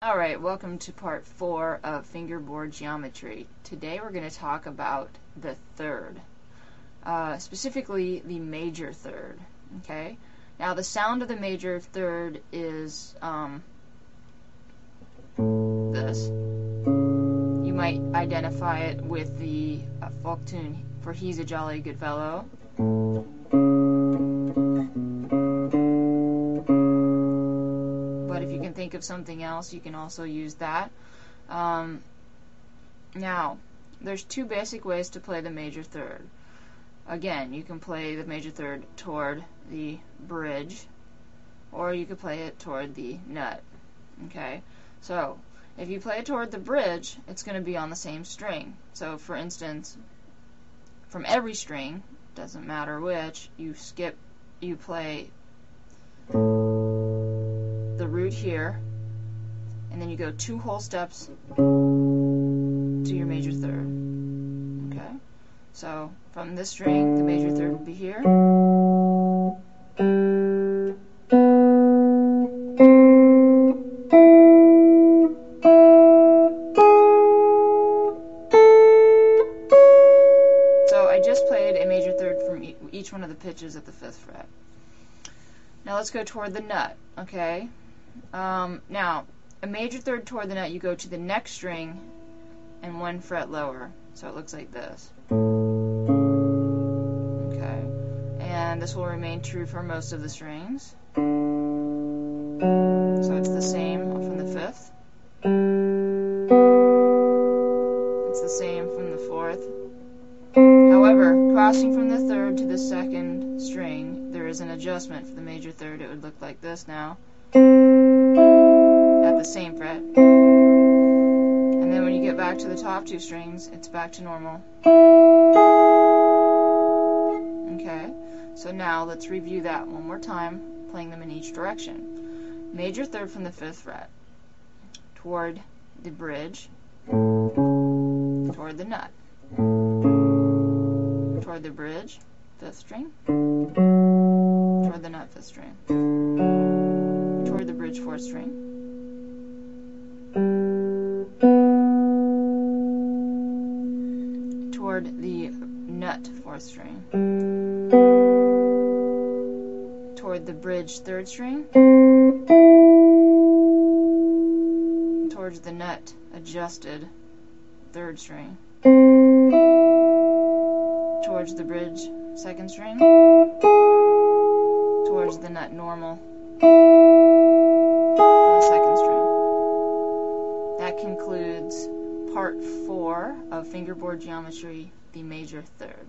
Alright, welcome to part 4 of fingerboard geometry. Today we're going to talk about the third, uh, specifically the major third. Okay, Now the sound of the major third is um, this. You might identify it with the uh, folk tune for He's a Jolly Good Fellow. Think of something else, you can also use that. Um, now, there's two basic ways to play the major third. Again, you can play the major third toward the bridge, or you could play it toward the nut. Okay, so if you play it toward the bridge, it's going to be on the same string. So, for instance, from every string, doesn't matter which, you skip, you play the root here, and then you go two whole steps to your major third. Okay? So from this string, the major third will be here. So I just played a major third from each one of the pitches at the fifth fret. Now let's go toward the nut, okay? Um, now, a major third toward the nut, you go to the next string and one fret lower. So it looks like this. Okay. And this will remain true for most of the strings. So it's the same from the fifth. It's the same from the fourth. However, crossing from the third to the second string, there is an adjustment for the major third. It would look like this now same fret. And then when you get back to the top two strings, it's back to normal. Okay, so now let's review that one more time, playing them in each direction. Major third from the fifth fret, toward the bridge, toward the nut, toward the bridge, fifth string, toward the nut, fifth string toward the bridge fourth string. The nut fourth string. Toward the bridge third string. Towards the nut adjusted third string. Towards the bridge second string. Towards the nut normal second string. That concludes part four of fingerboard geometry, the major third.